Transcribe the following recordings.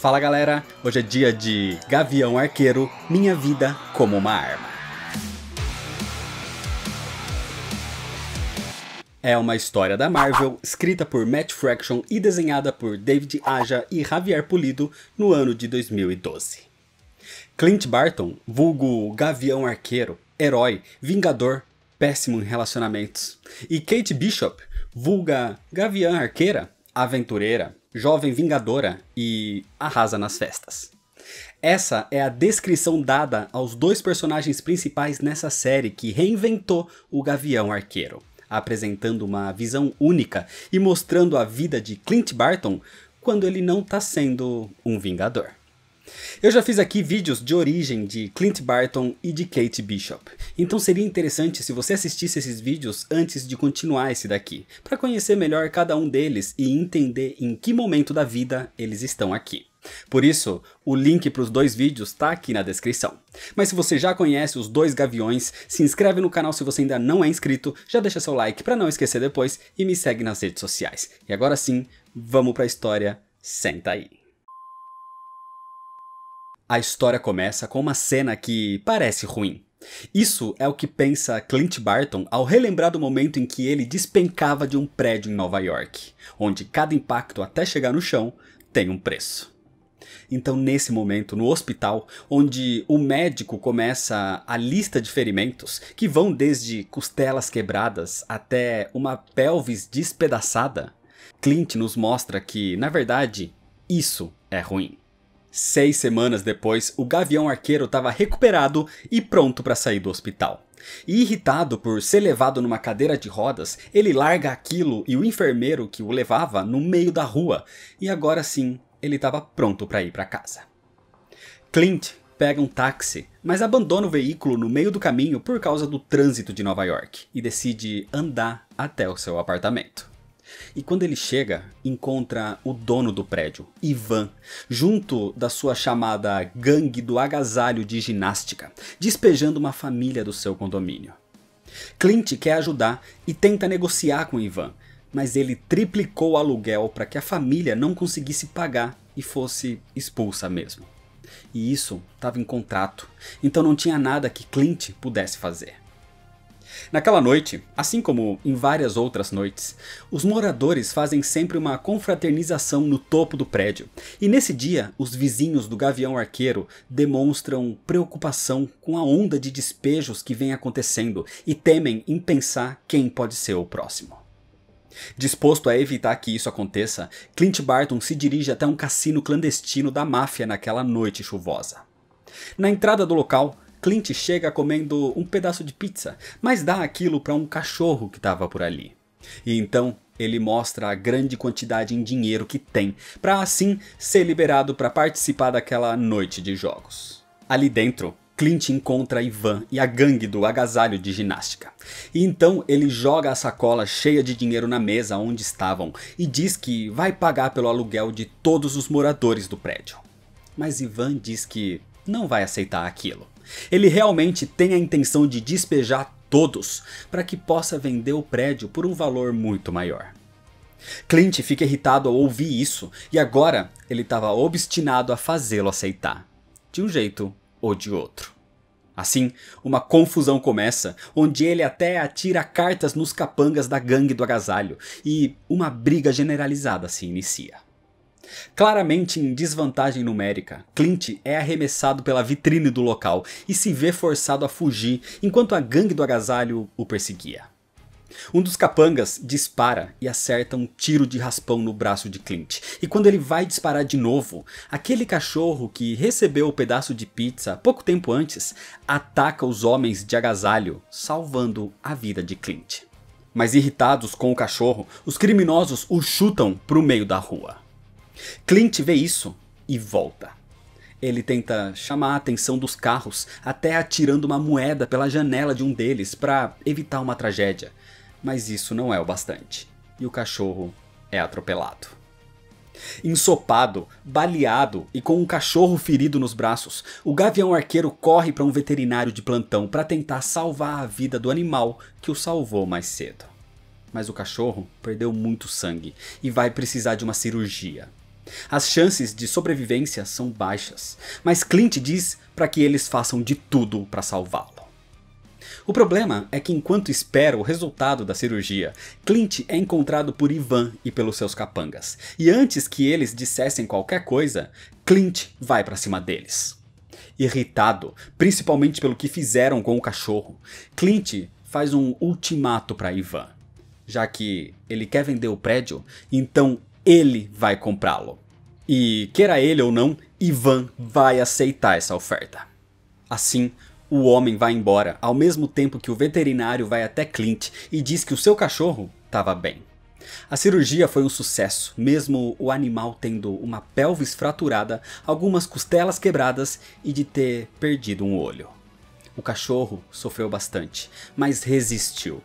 Fala galera, hoje é dia de Gavião Arqueiro, Minha Vida como uma Arma. É uma história da Marvel, escrita por Matt Fraction e desenhada por David Aja e Javier Pulido no ano de 2012. Clint Barton, vulgo Gavião Arqueiro, herói, vingador, péssimo em relacionamentos, e Kate Bishop, vulga Gavião Arqueira, aventureira, jovem vingadora e arrasa nas festas. Essa é a descrição dada aos dois personagens principais nessa série que reinventou o Gavião Arqueiro, apresentando uma visão única e mostrando a vida de Clint Barton quando ele não está sendo um vingador. Eu já fiz aqui vídeos de origem de Clint Barton e de Kate Bishop, então seria interessante se você assistisse esses vídeos antes de continuar esse daqui, para conhecer melhor cada um deles e entender em que momento da vida eles estão aqui. Por isso, o link para os dois vídeos está aqui na descrição. Mas se você já conhece os dois gaviões, se inscreve no canal se você ainda não é inscrito, já deixa seu like para não esquecer depois e me segue nas redes sociais. E agora sim, vamos para a história, senta aí. A história começa com uma cena que parece ruim. Isso é o que pensa Clint Barton ao relembrar do momento em que ele despencava de um prédio em Nova York, onde cada impacto até chegar no chão tem um preço. Então, nesse momento, no hospital, onde o médico começa a lista de ferimentos, que vão desde costelas quebradas até uma pelvis despedaçada, Clint nos mostra que, na verdade, isso é ruim. Seis semanas depois, o Gavião Arqueiro estava recuperado e pronto para sair do hospital. E irritado por ser levado numa cadeira de rodas, ele larga aquilo e o enfermeiro que o levava no meio da rua, e agora sim ele estava pronto para ir para casa. Clint pega um táxi, mas abandona o veículo no meio do caminho por causa do trânsito de Nova York e decide andar até o seu apartamento. E quando ele chega, encontra o dono do prédio, Ivan, junto da sua chamada gangue do agasalho de ginástica, despejando uma família do seu condomínio. Clint quer ajudar e tenta negociar com Ivan, mas ele triplicou o aluguel para que a família não conseguisse pagar e fosse expulsa mesmo. E isso estava em contrato, então não tinha nada que Clint pudesse fazer. Naquela noite, assim como em várias outras noites, os moradores fazem sempre uma confraternização no topo do prédio, e nesse dia os vizinhos do Gavião Arqueiro demonstram preocupação com a onda de despejos que vem acontecendo e temem em pensar quem pode ser o próximo. Disposto a evitar que isso aconteça, Clint Barton se dirige até um cassino clandestino da máfia naquela noite chuvosa. Na entrada do local, Clint chega comendo um pedaço de pizza, mas dá aquilo para um cachorro que estava por ali. E então ele mostra a grande quantidade em dinheiro que tem, para assim ser liberado para participar daquela noite de jogos. Ali dentro, Clint encontra Ivan e a gangue do agasalho de ginástica. E então ele joga a sacola cheia de dinheiro na mesa onde estavam e diz que vai pagar pelo aluguel de todos os moradores do prédio. Mas Ivan diz que não vai aceitar aquilo. Ele realmente tem a intenção de despejar todos para que possa vender o prédio por um valor muito maior. Clint fica irritado ao ouvir isso e agora ele estava obstinado a fazê-lo aceitar, de um jeito ou de outro. Assim, uma confusão começa, onde ele até atira cartas nos capangas da gangue do agasalho e uma briga generalizada se inicia. Claramente em desvantagem numérica, Clint é arremessado pela vitrine do local e se vê forçado a fugir enquanto a gangue do agasalho o perseguia. Um dos capangas dispara e acerta um tiro de raspão no braço de Clint. E quando ele vai disparar de novo, aquele cachorro que recebeu o pedaço de pizza pouco tempo antes ataca os homens de agasalho, salvando a vida de Clint. Mas irritados com o cachorro, os criminosos o chutam para o meio da rua. Clint vê isso e volta. Ele tenta chamar a atenção dos carros, até atirando uma moeda pela janela de um deles para evitar uma tragédia. Mas isso não é o bastante. E o cachorro é atropelado. Ensopado, baleado e com um cachorro ferido nos braços, o gavião arqueiro corre para um veterinário de plantão para tentar salvar a vida do animal que o salvou mais cedo. Mas o cachorro perdeu muito sangue e vai precisar de uma cirurgia. As chances de sobrevivência são baixas, mas Clint diz para que eles façam de tudo para salvá-lo. O problema é que enquanto espera o resultado da cirurgia, Clint é encontrado por Ivan e pelos seus capangas. E antes que eles dissessem qualquer coisa, Clint vai para cima deles. Irritado, principalmente pelo que fizeram com o cachorro, Clint faz um ultimato para Ivan. Já que ele quer vender o prédio, então ele vai comprá-lo. E queira ele ou não, Ivan vai aceitar essa oferta. Assim, o homem vai embora, ao mesmo tempo que o veterinário vai até Clint e diz que o seu cachorro estava bem. A cirurgia foi um sucesso, mesmo o animal tendo uma pelvis fraturada, algumas costelas quebradas e de ter perdido um olho. O cachorro sofreu bastante, mas resistiu.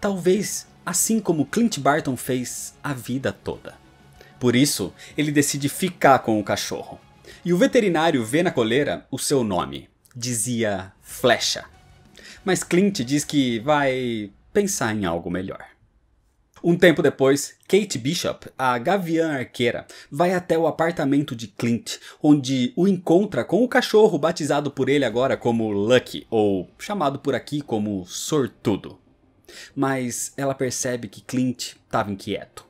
Talvez assim como Clint Barton fez a vida toda. Por isso, ele decide ficar com o cachorro. E o veterinário vê na coleira o seu nome, dizia Flecha. Mas Clint diz que vai pensar em algo melhor. Um tempo depois, Kate Bishop, a gaviã arqueira, vai até o apartamento de Clint, onde o encontra com o cachorro batizado por ele agora como Lucky, ou chamado por aqui como Sortudo. Mas ela percebe que Clint estava inquieto.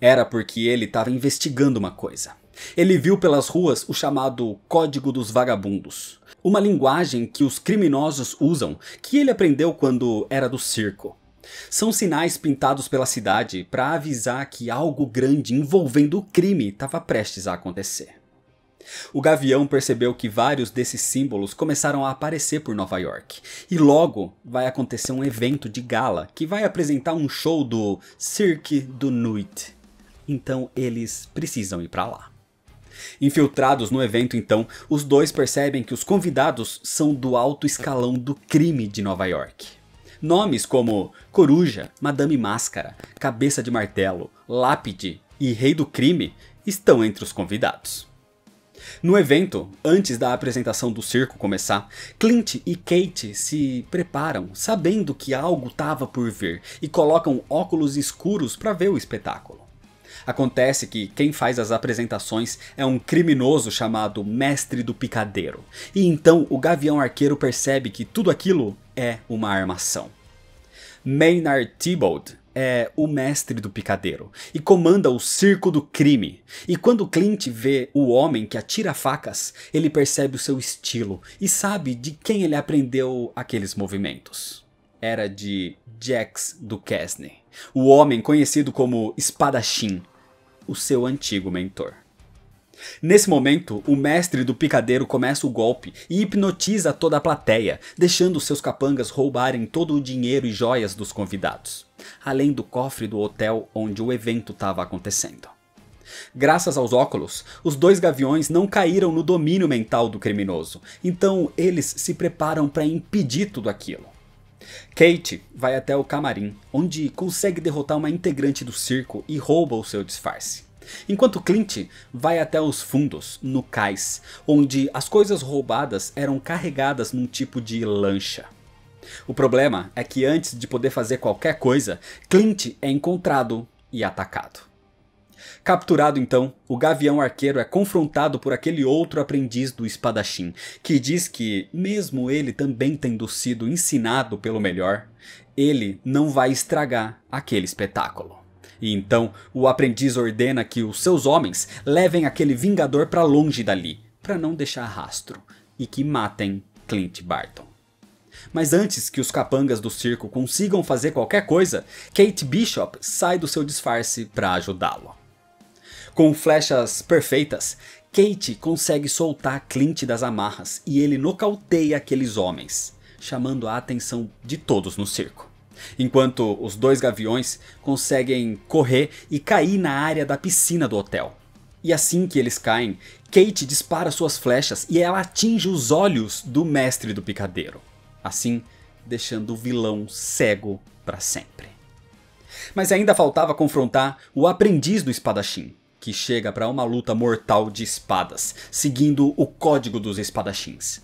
Era porque ele estava investigando uma coisa. Ele viu pelas ruas o chamado Código dos Vagabundos, uma linguagem que os criminosos usam, que ele aprendeu quando era do circo. São sinais pintados pela cidade para avisar que algo grande envolvendo o crime estava prestes a acontecer. O Gavião percebeu que vários desses símbolos começaram a aparecer por Nova York, e logo vai acontecer um evento de gala que vai apresentar um show do Cirque du Nuit. Então eles precisam ir para lá. Infiltrados no evento, então, os dois percebem que os convidados são do alto escalão do crime de Nova York. Nomes como Coruja, Madame Máscara, Cabeça de Martelo, Lápide e Rei do Crime estão entre os convidados. No evento, antes da apresentação do circo começar, Clint e Kate se preparam, sabendo que algo estava por vir, e colocam óculos escuros para ver o espetáculo. Acontece que quem faz as apresentações é um criminoso chamado Mestre do Picadeiro. E então o Gavião Arqueiro percebe que tudo aquilo é uma armação. Maynard Thibault é o mestre do picadeiro e comanda o circo do crime. E quando Clint vê o homem que atira facas, ele percebe o seu estilo e sabe de quem ele aprendeu aqueles movimentos. Era de Jax Duquesne, o homem conhecido como Espadachim, o seu antigo mentor. Nesse momento, o mestre do picadeiro começa o golpe e hipnotiza toda a plateia, deixando seus capangas roubarem todo o dinheiro e joias dos convidados, além do cofre do hotel onde o evento estava acontecendo. Graças aos óculos, os dois gaviões não caíram no domínio mental do criminoso, então eles se preparam para impedir tudo aquilo. Kate vai até o camarim, onde consegue derrotar uma integrante do circo e rouba o seu disfarce. Enquanto Clint vai até os fundos, no cais, onde as coisas roubadas eram carregadas num tipo de lancha. O problema é que antes de poder fazer qualquer coisa, Clint é encontrado e atacado. Capturado então, o Gavião Arqueiro é confrontado por aquele outro aprendiz do espadachim, que diz que, mesmo ele também tendo sido ensinado pelo melhor, ele não vai estragar aquele espetáculo. E então o aprendiz ordena que os seus homens levem aquele vingador para longe dali, para não deixar rastro, e que matem Clint Barton. Mas antes que os capangas do circo consigam fazer qualquer coisa, Kate Bishop sai do seu disfarce para ajudá-lo. Com flechas perfeitas, Kate consegue soltar Clint das amarras e ele nocauteia aqueles homens, chamando a atenção de todos no circo. Enquanto os dois gaviões conseguem correr e cair na área da piscina do hotel. E assim que eles caem, Kate dispara suas flechas e ela atinge os olhos do mestre do picadeiro. Assim, deixando o vilão cego para sempre. Mas ainda faltava confrontar o aprendiz do espadachim, que chega para uma luta mortal de espadas, seguindo o código dos espadachins.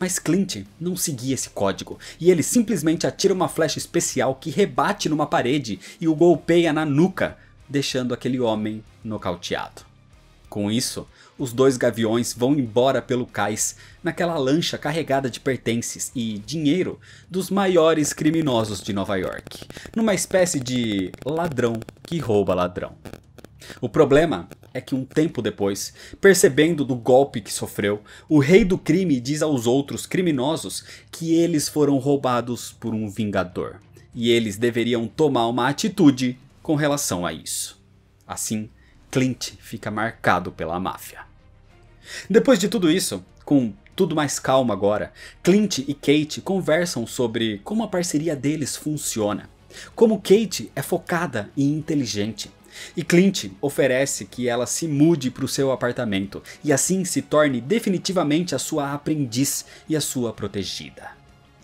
Mas Clint não seguia esse código, e ele simplesmente atira uma flecha especial que rebate numa parede e o golpeia na nuca, deixando aquele homem nocauteado. Com isso, os dois gaviões vão embora pelo cais naquela lancha carregada de pertences e dinheiro dos maiores criminosos de Nova York, numa espécie de ladrão que rouba ladrão. O problema é que um tempo depois, percebendo do golpe que sofreu, o rei do crime diz aos outros criminosos que eles foram roubados por um vingador e eles deveriam tomar uma atitude com relação a isso. Assim, Clint fica marcado pela máfia. Depois de tudo isso, com tudo mais calmo agora, Clint e Kate conversam sobre como a parceria deles funciona. Como Kate é focada e inteligente. E Clint oferece que ela se mude para o seu apartamento e assim se torne definitivamente a sua aprendiz e a sua protegida.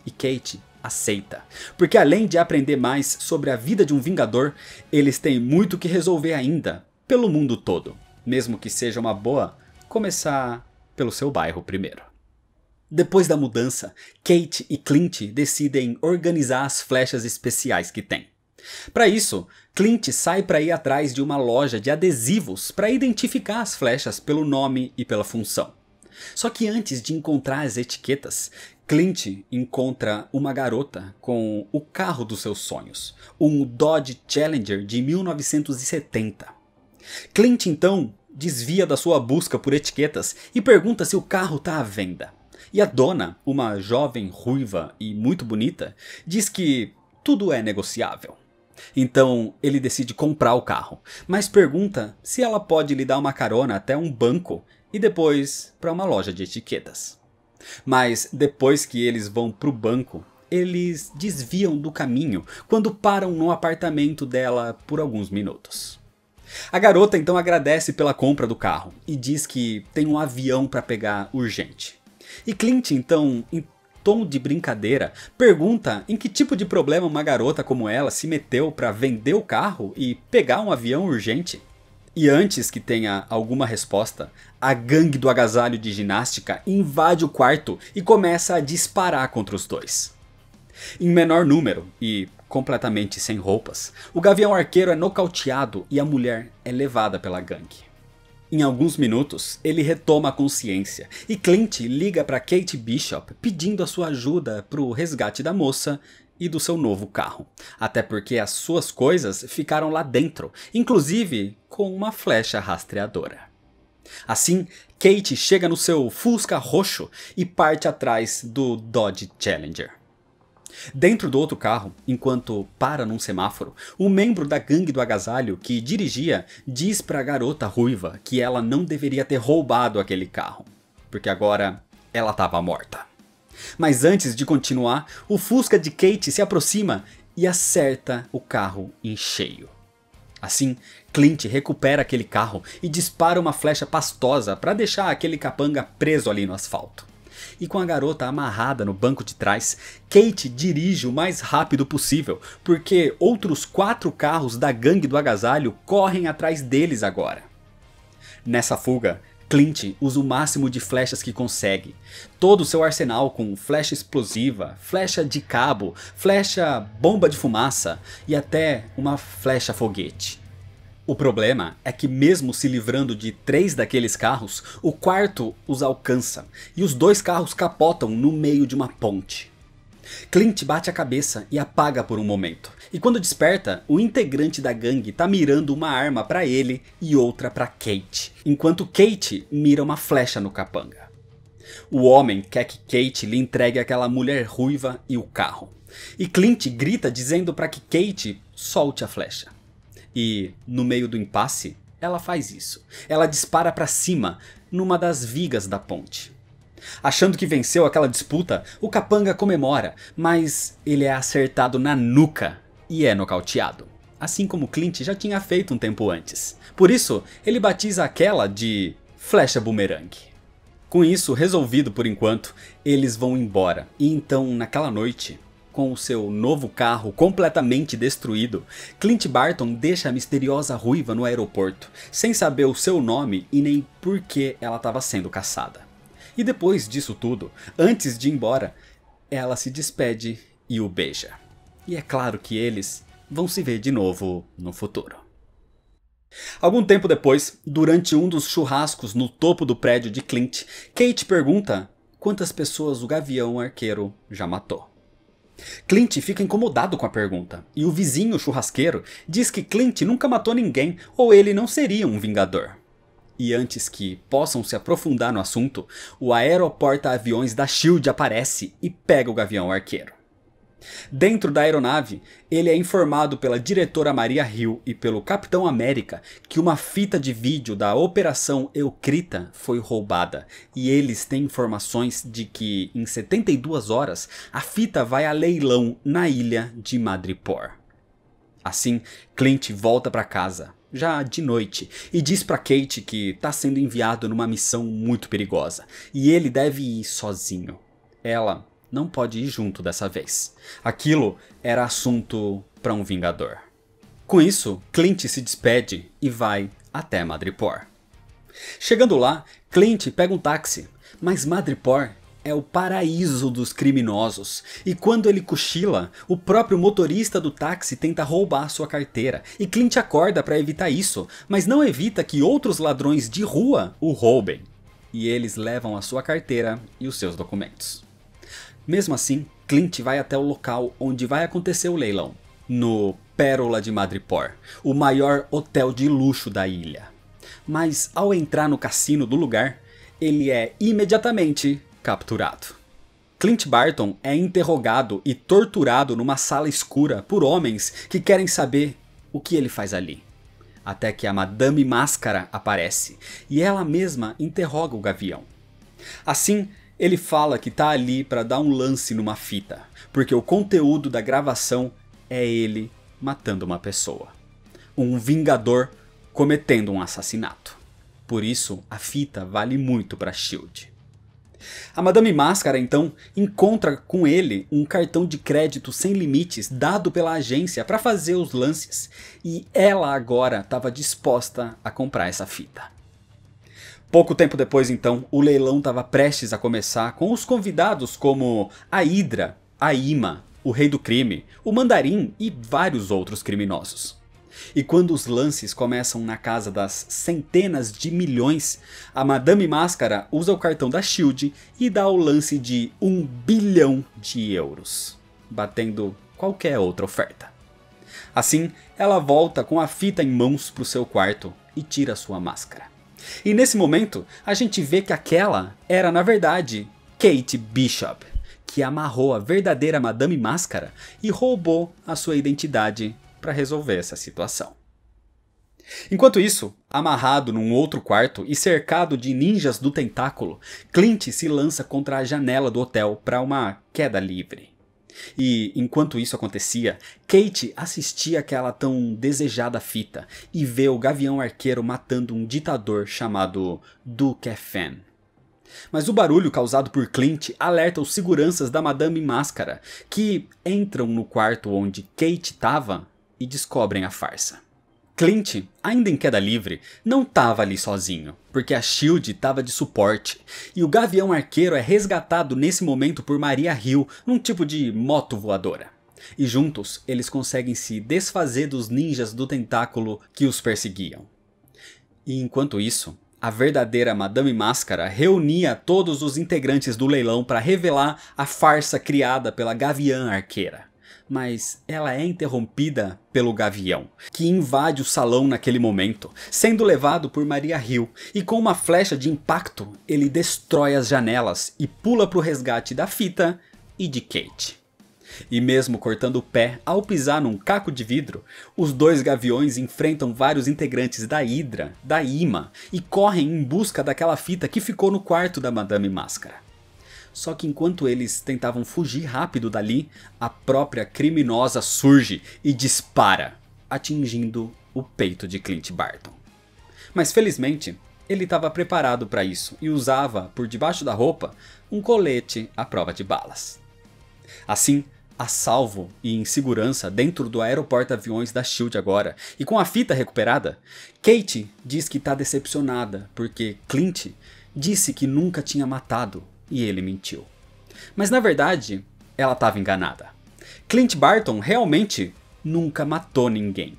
E Kate aceita, porque além de aprender mais sobre a vida de um Vingador, eles têm muito que resolver ainda pelo mundo todo, mesmo que seja uma boa começar pelo seu bairro primeiro. Depois da mudança, Kate e Clint decidem organizar as flechas especiais que têm. Para isso, Clint sai para ir atrás de uma loja de adesivos para identificar as flechas pelo nome e pela função. Só que antes de encontrar as etiquetas, Clint encontra uma garota com o carro dos seus sonhos, um Dodge Challenger de 1970. Clint então desvia da sua busca por etiquetas e pergunta se o carro está à venda. E a dona, uma jovem ruiva e muito bonita, diz que tudo é negociável. Então ele decide comprar o carro, mas pergunta se ela pode lhe dar uma carona até um banco e depois para uma loja de etiquetas. Mas depois que eles vão para o banco, eles desviam do caminho quando param no apartamento dela por alguns minutos. A garota então agradece pela compra do carro e diz que tem um avião para pegar urgente. E Clint então, tom de brincadeira, pergunta em que tipo de problema uma garota como ela se meteu para vender o carro e pegar um avião urgente. E antes que tenha alguma resposta, a gangue do agasalho de ginástica invade o quarto e começa a disparar contra os dois. Em menor número e completamente sem roupas, o Gavião Arqueiro é nocauteado e a mulher é levada pela gangue. Em alguns minutos, ele retoma a consciência e Clint liga para Kate Bishop pedindo a sua ajuda para o resgate da moça e do seu novo carro. Até porque as suas coisas ficaram lá dentro, inclusive com uma flecha rastreadora. Assim, Kate chega no seu Fusca roxo e parte atrás do Dodge Challenger. Dentro do outro carro, enquanto para num semáforo, o membro da gangue do agasalho que dirigia diz para a garota ruiva que ela não deveria ter roubado aquele carro, porque agora ela estava morta. Mas antes de continuar, o Fusca de Kate se aproxima e acerta o carro em cheio. Assim, Clint recupera aquele carro e dispara uma flecha pastosa para deixar aquele capanga preso ali no asfalto e com a garota amarrada no banco de trás, Kate dirige o mais rápido possível, porque outros quatro carros da gangue do agasalho correm atrás deles agora. Nessa fuga, Clint usa o máximo de flechas que consegue. Todo o seu arsenal com flecha explosiva, flecha de cabo, flecha bomba de fumaça e até uma flecha foguete. O problema é que mesmo se livrando de três daqueles carros, o quarto os alcança e os dois carros capotam no meio de uma ponte. Clint bate a cabeça e apaga por um momento. E quando desperta, o integrante da gangue está mirando uma arma para ele e outra para Kate, enquanto Kate mira uma flecha no capanga. O homem quer que Kate lhe entregue aquela mulher ruiva e o carro. E Clint grita dizendo para que Kate solte a flecha. E, no meio do impasse, ela faz isso. Ela dispara para cima, numa das vigas da ponte. Achando que venceu aquela disputa, o capanga comemora, mas ele é acertado na nuca e é nocauteado. Assim como Clint já tinha feito um tempo antes. Por isso, ele batiza aquela de flecha boomerang. Com isso resolvido por enquanto, eles vão embora. E então, naquela noite, com o seu novo carro completamente destruído, Clint Barton deixa a misteriosa ruiva no aeroporto, sem saber o seu nome e nem por que ela estava sendo caçada. E depois disso tudo, antes de ir embora, ela se despede e o beija. E é claro que eles vão se ver de novo no futuro. Algum tempo depois, durante um dos churrascos no topo do prédio de Clint, Kate pergunta quantas pessoas o Gavião Arqueiro já matou. Clint fica incomodado com a pergunta, e o vizinho churrasqueiro diz que Clint nunca matou ninguém ou ele não seria um vingador. E antes que possam se aprofundar no assunto, o aeroporta-aviões da SHIELD aparece e pega o Gavião Arqueiro. Dentro da aeronave, ele é informado pela diretora Maria Hill e pelo Capitão América que uma fita de vídeo da Operação Eucrita foi roubada, e eles têm informações de que em 72 horas a fita vai a leilão na ilha de Madripoor. Assim, Clint volta para casa, já de noite, e diz para Kate que está sendo enviado numa missão muito perigosa e ele deve ir sozinho. Ela não pode ir junto dessa vez. Aquilo era assunto para um Vingador. Com isso, Clint se despede e vai até Madripoor. Chegando lá, Clint pega um táxi, mas Madripoor é o paraíso dos criminosos. E quando ele cochila, o próprio motorista do táxi tenta roubar sua carteira. E Clint acorda para evitar isso, mas não evita que outros ladrões de rua o roubem. E eles levam a sua carteira e os seus documentos. Mesmo assim, Clint vai até o local onde vai acontecer o leilão, no Pérola de Madripoor, o maior hotel de luxo da ilha. Mas ao entrar no cassino do lugar, ele é imediatamente capturado. Clint Barton é interrogado e torturado numa sala escura por homens que querem saber o que ele faz ali. Até que a Madame Máscara aparece e ela mesma interroga o Gavião. Assim, ele fala que tá ali para dar um lance numa fita, porque o conteúdo da gravação é ele matando uma pessoa. Um vingador cometendo um assassinato. Por isso, a fita vale muito para Shield. A Madame Máscara então encontra com ele um cartão de crédito sem limites dado pela agência para fazer os lances e ela agora estava disposta a comprar essa fita. Pouco tempo depois, então, o leilão estava prestes a começar com os convidados como a Hydra, a Ima, o Rei do Crime, o Mandarim e vários outros criminosos. E quando os lances começam na casa das centenas de milhões, a Madame Máscara usa o cartão da Shield e dá o lance de um bilhão de euros, batendo qualquer outra oferta. Assim, ela volta com a fita em mãos para o seu quarto e tira sua máscara. E nesse momento, a gente vê que aquela era na verdade Kate Bishop, que amarrou a verdadeira Madame Máscara e roubou a sua identidade para resolver essa situação. Enquanto isso, amarrado num outro quarto e cercado de ninjas do tentáculo, Clint se lança contra a janela do hotel para uma queda livre. E enquanto isso acontecia, Kate assistia aquela tão desejada fita e vê o Gavião Arqueiro matando um ditador chamado Duke Fen. Mas o barulho causado por Clint alerta os seguranças da Madame Máscara, que entram no quarto onde Kate estava e descobrem a farsa. Clint, ainda em queda livre, não estava ali sozinho, porque a SHIELD estava de suporte, e o Gavião Arqueiro é resgatado nesse momento por Maria Hill num tipo de moto voadora. E juntos, eles conseguem se desfazer dos ninjas do tentáculo que os perseguiam. E enquanto isso, a verdadeira Madame Máscara reunia todos os integrantes do leilão para revelar a farsa criada pela Gavião Arqueira mas ela é interrompida pelo Gavião, que invade o salão naquele momento, sendo levado por Maria Hill, e com uma flecha de impacto, ele destrói as janelas e pula para o resgate da fita e de Kate. E mesmo cortando o pé ao pisar num caco de vidro, os dois gaviões enfrentam vários integrantes da Hydra, da Ima, e correm em busca daquela fita que ficou no quarto da Madame Máscara. Só que enquanto eles tentavam fugir rápido dali, a própria criminosa surge e dispara, atingindo o peito de Clint Barton. Mas felizmente, ele estava preparado para isso e usava, por debaixo da roupa, um colete à prova de balas. Assim, a salvo e em segurança dentro do aeroporto-aviões da SHIELD agora, e com a fita recuperada, Kate diz que está decepcionada porque Clint disse que nunca tinha matado e ele mentiu. Mas na verdade, ela estava enganada. Clint Barton realmente nunca matou ninguém.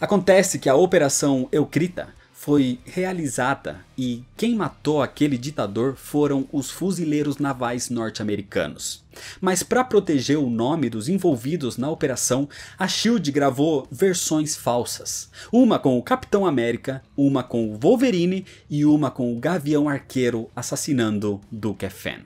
Acontece que a Operação Eucrita foi realizada e quem matou aquele ditador foram os fuzileiros navais norte-americanos. Mas para proteger o nome dos envolvidos na operação, a SHIELD gravou versões falsas. Uma com o Capitão América, uma com o Wolverine e uma com o Gavião Arqueiro assassinando Duke Fenn.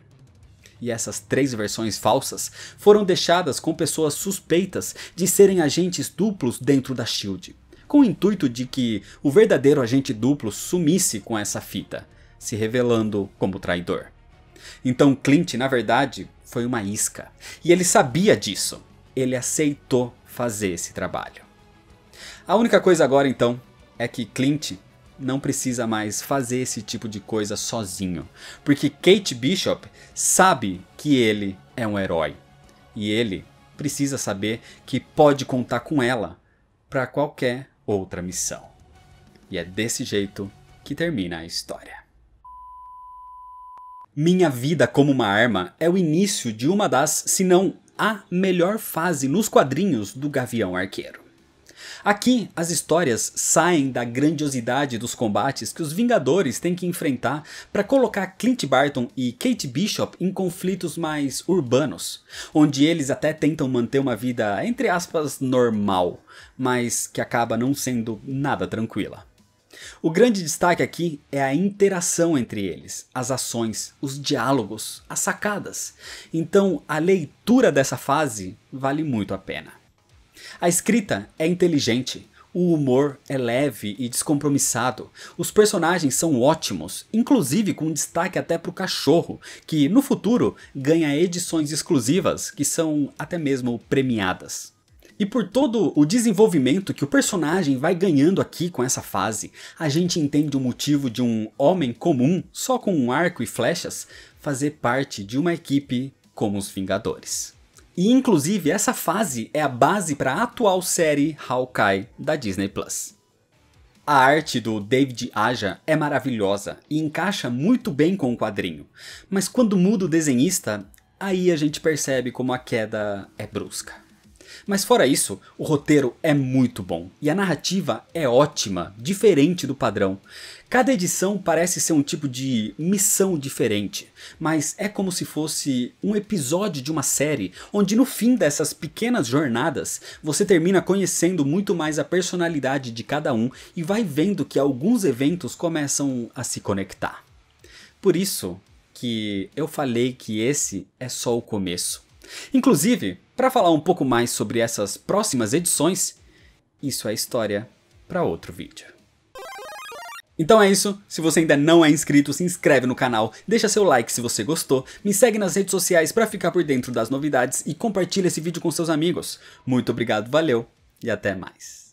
E essas três versões falsas foram deixadas com pessoas suspeitas de serem agentes duplos dentro da SHIELD com o intuito de que o verdadeiro agente duplo sumisse com essa fita, se revelando como traidor. Então Clint, na verdade, foi uma isca, e ele sabia disso. Ele aceitou fazer esse trabalho. A única coisa agora então é que Clint não precisa mais fazer esse tipo de coisa sozinho, porque Kate Bishop sabe que ele é um herói e ele precisa saber que pode contar com ela para qualquer outra missão. E é desse jeito que termina a história. Minha Vida como uma Arma é o início de uma das, se não a melhor fase nos quadrinhos do Gavião Arqueiro. Aqui, as histórias saem da grandiosidade dos combates que os Vingadores têm que enfrentar para colocar Clint Barton e Kate Bishop em conflitos mais urbanos, onde eles até tentam manter uma vida, entre aspas, normal, mas que acaba não sendo nada tranquila. O grande destaque aqui é a interação entre eles, as ações, os diálogos, as sacadas. Então a leitura dessa fase vale muito a pena. A escrita é inteligente, o humor é leve e descompromissado, os personagens são ótimos, inclusive com destaque até para o cachorro, que no futuro ganha edições exclusivas que são até mesmo premiadas. E por todo o desenvolvimento que o personagem vai ganhando aqui com essa fase, a gente entende o motivo de um homem comum, só com um arco e flechas, fazer parte de uma equipe como os Vingadores. E inclusive essa fase é a base para a atual série Hawkeye da Disney Plus. A arte do David Aja é maravilhosa e encaixa muito bem com o quadrinho, mas quando muda o desenhista, aí a gente percebe como a queda é brusca. Mas fora isso, o roteiro é muito bom e a narrativa é ótima, diferente do padrão. Cada edição parece ser um tipo de missão diferente, mas é como se fosse um episódio de uma série, onde no fim dessas pequenas jornadas você termina conhecendo muito mais a personalidade de cada um e vai vendo que alguns eventos começam a se conectar. Por isso que eu falei que esse é só o começo. Inclusive, para falar um pouco mais sobre essas próximas edições, isso é história para outro vídeo. Então é isso, se você ainda não é inscrito, se inscreve no canal, deixa seu like se você gostou, me segue nas redes sociais para ficar por dentro das novidades e compartilha esse vídeo com seus amigos. Muito obrigado, valeu e até mais.